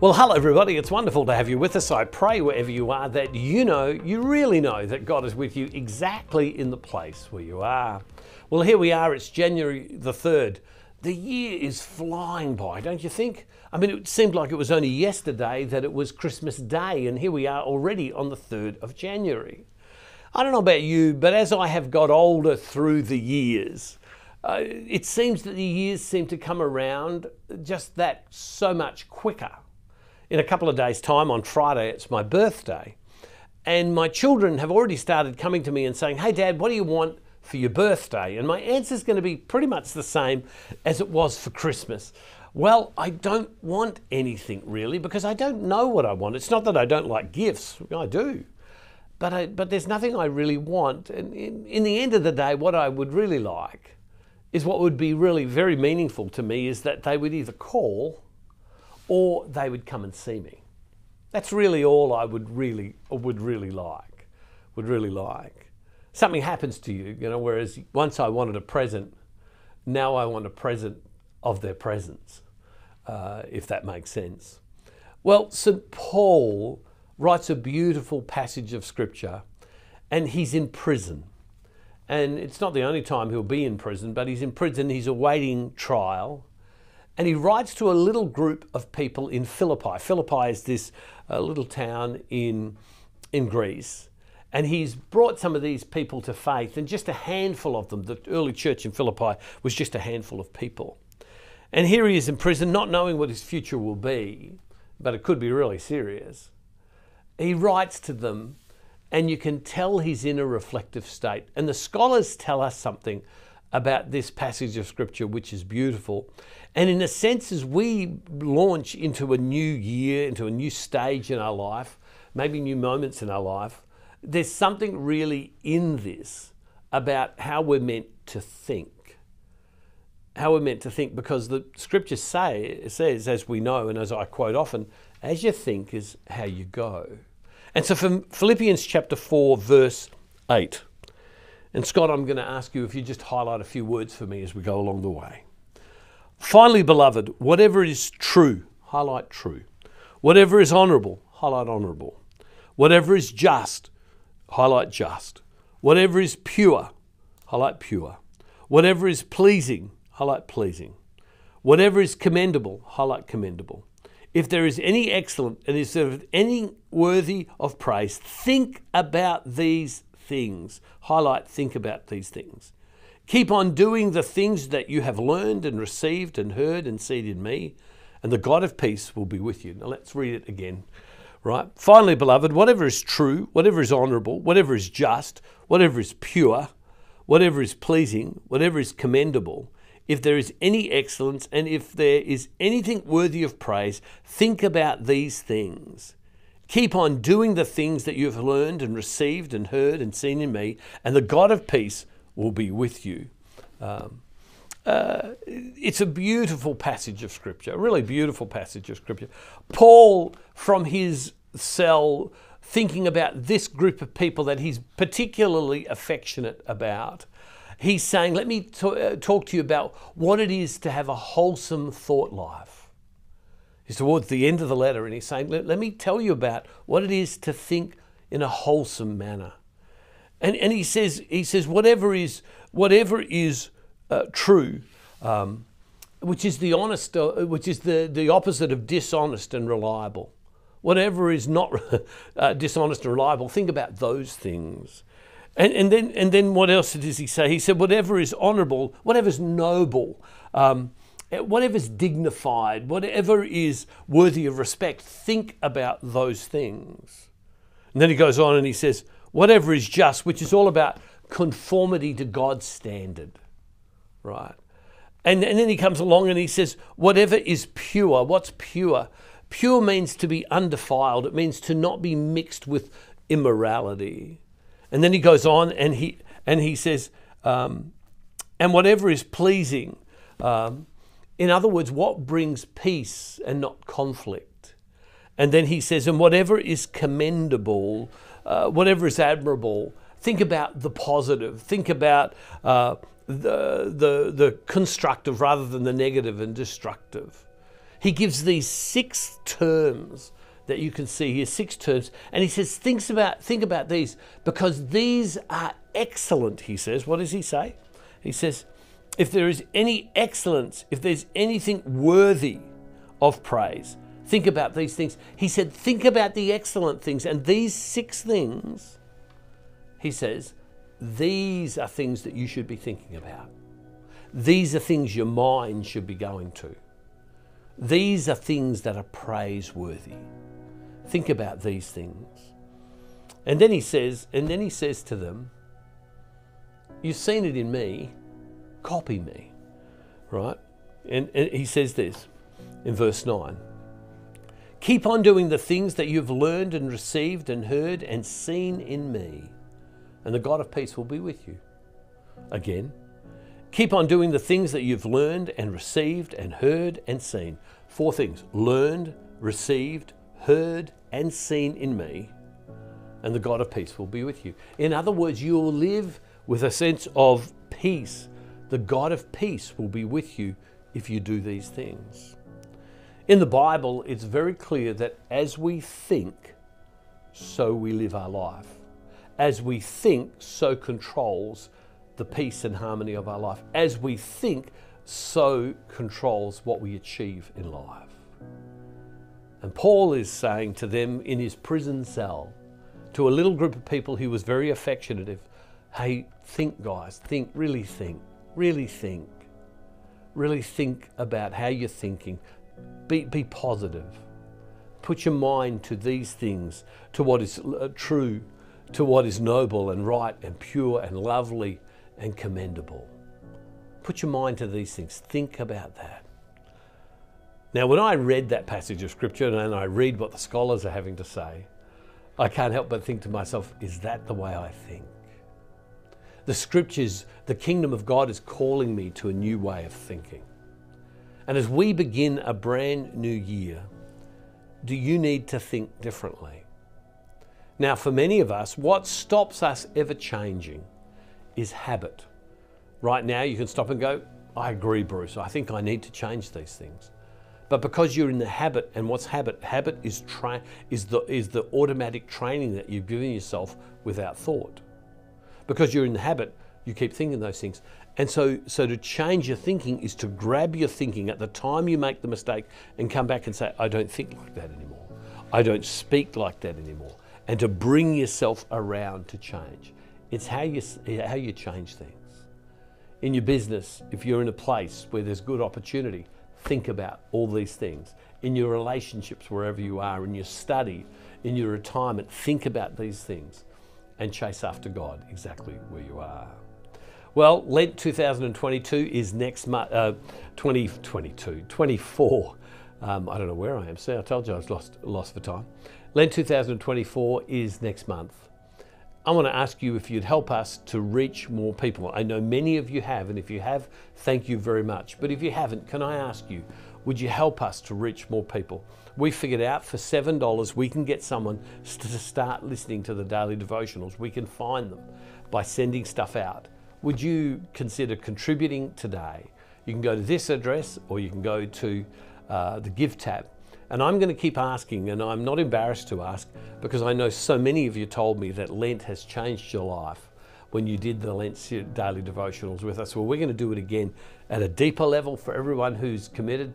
Well, hello, everybody. It's wonderful to have you with us. I pray wherever you are that you know, you really know that God is with you exactly in the place where you are. Well, here we are. It's January the 3rd. The year is flying by, don't you think? I mean, it seemed like it was only yesterday that it was Christmas Day, and here we are already on the 3rd of January. I don't know about you, but as I have got older through the years, uh, it seems that the years seem to come around just that so much quicker in a couple of days' time on Friday, it's my birthday. And my children have already started coming to me and saying, Hey, Dad, what do you want for your birthday? And my answer is going to be pretty much the same as it was for Christmas. Well, I don't want anything really because I don't know what I want. It's not that I don't like gifts, I do. But, I, but there's nothing I really want. And in, in the end of the day, what I would really like is what would be really very meaningful to me is that they would either call or they would come and see me. That's really all I would really would really like. Would really like. Something happens to you, you know, whereas once I wanted a present, now I want a present of their presence, uh, if that makes sense. Well, St. Paul writes a beautiful passage of scripture, and he's in prison. And it's not the only time he'll be in prison, but he's in prison, he's awaiting trial. And he writes to a little group of people in Philippi. Philippi is this uh, little town in, in Greece. And he's brought some of these people to faith, and just a handful of them. The early church in Philippi was just a handful of people. And here he is in prison, not knowing what his future will be, but it could be really serious. He writes to them, and you can tell he's in a reflective state. And the scholars tell us something about this passage of scripture, which is beautiful. And in a sense, as we launch into a new year, into a new stage in our life, maybe new moments in our life, there's something really in this about how we're meant to think. How we're meant to think, because the scripture say, says, as we know, and as I quote often, as you think is how you go. And so from Philippians chapter 4, verse 8. And Scott, I'm going to ask you if you just highlight a few words for me as we go along the way. Finally, beloved, whatever is true, highlight true. Whatever is honourable, highlight honourable. Whatever is just, highlight just. Whatever is pure, highlight pure. Whatever is pleasing, highlight pleasing. Whatever is commendable, highlight commendable. If there is any excellent and is there any worthy of praise, think about these things. Highlight, think about these things. Keep on doing the things that you have learned and received and heard and seen in me, and the God of peace will be with you. Now let's read it again. Right? Finally, beloved, whatever is true, whatever is honorable, whatever is just, whatever is pure, whatever is pleasing, whatever is commendable, if there is any excellence and if there is anything worthy of praise, think about these things. Keep on doing the things that you have learned and received and heard and seen in me, and the God of peace will be with you. Um, uh, it's a beautiful passage of Scripture, a really beautiful passage of Scripture. Paul, from his cell, thinking about this group of people that he's particularly affectionate about, he's saying, Let me t- uh, talk to you about what it is to have a wholesome thought life. He's towards the end of the letter and he's saying, let, let me tell you about what it is to think in a wholesome manner. And, and he says, he says, whatever is, whatever is uh, true, um, which is the honest, uh, which is the, the opposite of dishonest and reliable. Whatever is not uh, dishonest and reliable, think about those things. And, and, then, and then what else does he say? He said, whatever is honorable, whatever is noble, um, whatever's dignified, whatever is worthy of respect, think about those things. And then he goes on and he says, whatever is just, which is all about conformity to God's standard, right? And, and then he comes along and he says, whatever is pure, what's pure? Pure means to be undefiled, it means to not be mixed with immorality. And then he goes on and he, and he says, um, and whatever is pleasing, um, in other words, what brings peace and not conflict? And then he says, and whatever is commendable, uh, whatever is admirable, think about the positive, think about uh, the, the, the constructive rather than the negative and destructive. He gives these six terms that you can see here, six terms, and he says, Thinks about, think about these because these are excellent, he says. What does he say? He says, if there is any excellence, if there's anything worthy of praise, think about these things. He said, think about the excellent things. And these six things, he says, these are things that you should be thinking about. These are things your mind should be going to. These are things that are praiseworthy. Think about these things. And then he says, and then he says to them, You've seen it in me copy me, right? And, and he says this in verse 9 Keep on doing the things that you've learned and received and heard and seen in me, and the God of peace will be with you. Again, keep on doing the things that you've learned and received and heard and seen. Four things learned, received, heard, and seen in me, and the God of peace will be with you. In other words, you will live with a sense of peace the God of peace will be with you if you do these things. In the Bible, it's very clear that as we think, so we live our life. As we think, so controls the peace and harmony of our life. As we think, so controls what we achieve in life. And Paul is saying to them in his prison cell, to a little group of people he was very affectionate hey, think, guys, think, really think really think. Really think about how you're thinking. Be, be positive. Put your mind to these things, to what is uh, true, to what is noble and right and pure and lovely and commendable. Put your mind to these things. Think about that. Now, when I read that passage of scripture and I read what the scholars are having to say, I can't help but think to myself, is that the way I think? The scriptures, the kingdom of God is calling me to a new way of thinking. And as we begin a brand new year, do you need to think differently? Now, for many of us, what stops us ever changing is habit. Right now, you can stop and go, I agree, Bruce. I think I need to change these things. But because you're in the habit, and what's habit? Habit is, tra- is, the, is the automatic training that you've given yourself without thought because you're in the habit, you keep thinking those things. And so, so to change your thinking is to grab your thinking at the time you make the mistake and come back and say, I don't think like that anymore. I don't speak like that anymore. And to bring yourself around to change. It's how you, how you change things. In your business, if you're in a place where there's good opportunity, think about all these things. In your relationships, wherever you are, in your study, in your retirement, think about these things and chase after God exactly where you are. Well, Lent 2022 is next month, uh, 2022, 24. Um, I don't know where I am. See, I told you I was lost, lost for time. Lent 2024 is next month. I want to ask you if you'd help us to reach more people. I know many of you have, and if you have, thank you very much. But if you haven't, can I ask you, would you help us to reach more people? We figured out for $7 we can get someone to start listening to the daily devotionals. We can find them by sending stuff out. Would you consider contributing today? You can go to this address or you can go to uh, the Give tab. And I'm going to keep asking, and I'm not embarrassed to ask because I know so many of you told me that Lent has changed your life when you did the Lent daily devotionals with us. Well, we're going to do it again at a deeper level for everyone who's committed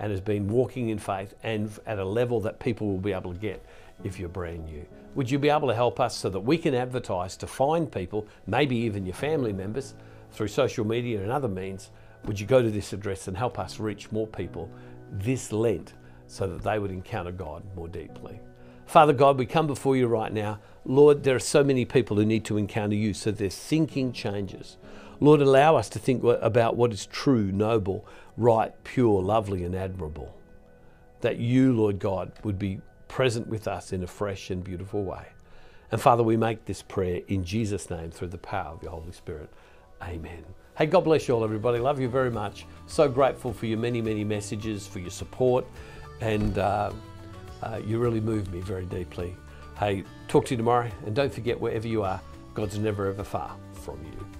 and has been walking in faith and at a level that people will be able to get if you're brand new. Would you be able to help us so that we can advertise to find people, maybe even your family members, through social media and other means? Would you go to this address and help us reach more people this Lent so that they would encounter God more deeply? Father God, we come before you right now. Lord, there are so many people who need to encounter you, so their thinking changes. Lord, allow us to think about what is true, noble, right, pure, lovely, and admirable. That you, Lord God, would be present with us in a fresh and beautiful way. And Father, we make this prayer in Jesus' name through the power of your Holy Spirit. Amen. Hey, God bless you all, everybody. Love you very much. So grateful for your many, many messages, for your support, and uh, uh, you really move me very deeply. Hey, talk to you tomorrow, and don't forget, wherever you are, God's never ever far from you.